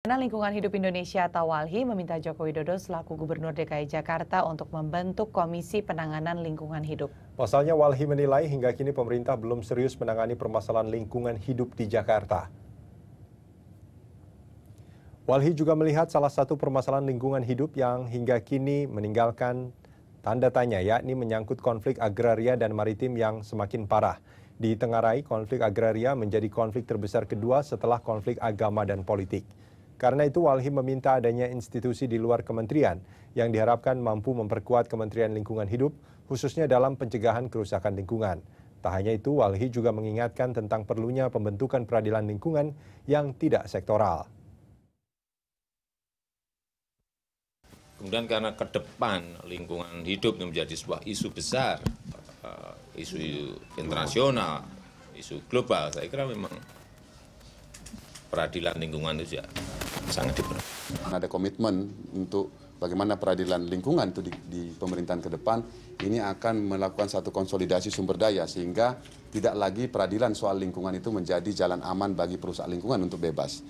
Karena Lingkungan Hidup Indonesia atau WALHI meminta Joko Widodo selaku Gubernur DKI Jakarta untuk membentuk Komisi Penanganan Lingkungan Hidup. Pasalnya Walhi menilai hingga kini pemerintah belum serius menangani permasalahan lingkungan hidup di Jakarta. Walhi juga melihat salah satu permasalahan lingkungan hidup yang hingga kini meninggalkan tanda tanya yakni menyangkut konflik agraria dan maritim yang semakin parah. Di Tengarai, konflik agraria menjadi konflik terbesar kedua setelah konflik agama dan politik. Karena itu Walhi meminta adanya institusi di luar kementerian yang diharapkan mampu memperkuat Kementerian Lingkungan Hidup khususnya dalam pencegahan kerusakan lingkungan. Tak hanya itu, Walhi juga mengingatkan tentang perlunya pembentukan peradilan lingkungan yang tidak sektoral. Kemudian karena ke depan lingkungan hidup menjadi sebuah isu besar, eh, isu internasional, isu global, saya kira memang peradilan lingkungan itu ya sangat diperlukan. Ada komitmen untuk bagaimana peradilan lingkungan itu di, di pemerintahan ke depan ini akan melakukan satu konsolidasi sumber daya sehingga tidak lagi peradilan soal lingkungan itu menjadi jalan aman bagi perusahaan lingkungan untuk bebas.